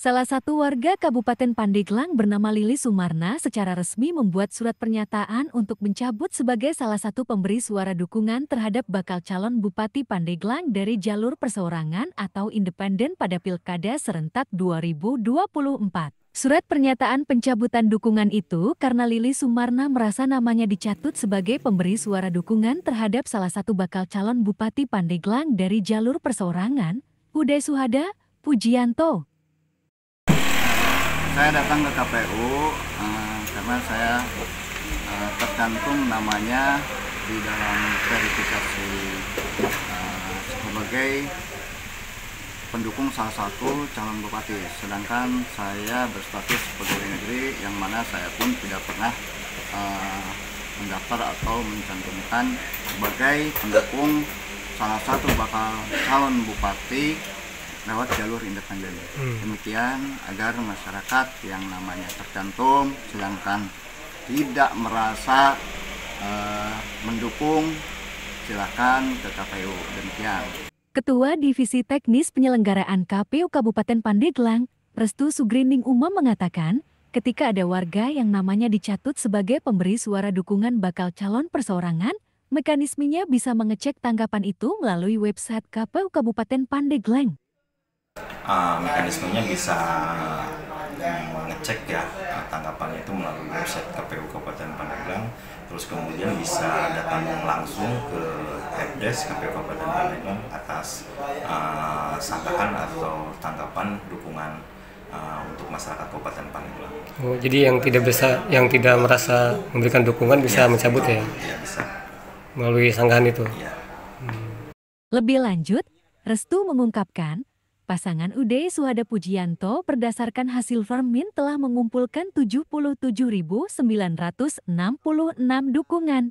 Salah satu warga Kabupaten Pandeglang bernama Lili Sumarna secara resmi membuat surat pernyataan untuk mencabut sebagai salah satu pemberi suara dukungan terhadap bakal calon Bupati Pandeglang dari jalur perseorangan atau independen pada Pilkada serentak 2024. Surat pernyataan pencabutan dukungan itu karena Lili Sumarna merasa namanya dicatut sebagai pemberi suara dukungan terhadap salah satu bakal calon Bupati Pandeglang dari jalur perseorangan, Uday Suhada, Pujianto saya datang ke KPU uh, eh, karena saya uh, tercantum namanya di dalam verifikasi uh, sebagai pendukung salah satu calon bupati. Sedangkan saya berstatus pegawai negeri yang mana saya pun tidak pernah uh, mendaftar atau mencantumkan sebagai pendukung salah satu bakal calon bupati lewat jalur independen. Hmm. Demikian agar masyarakat yang namanya tercantum sedangkan tidak merasa uh, mendukung silakan ke KPU. Demikian. Ketua Divisi Teknis Penyelenggaraan KPU Kabupaten Pandeglang, Restu Sugrining Umam mengatakan, ketika ada warga yang namanya dicatut sebagai pemberi suara dukungan bakal calon perseorangan, mekanismenya bisa mengecek tanggapan itu melalui website KPU Kabupaten Pandeglang uh, mekanismenya bisa mengecek ya tanggapannya itu melalui website KPU Kabupaten Pandeglang terus kemudian bisa datang langsung ke helpdesk KPU Kabupaten Pandeglang atas uh, sanggahan atau tanggapan dukungan uh, untuk masyarakat Kabupaten Pandeglang. Oh, jadi yang tidak bisa, yang tidak merasa memberikan dukungan bisa ya, mencabut ya? Iya bisa. Melalui sanggahan itu. Ya. Hmm. Lebih lanjut, Restu mengungkapkan Pasangan Ude Suhada Pujianto berdasarkan hasil Farmin telah mengumpulkan 77.966 dukungan.